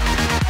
you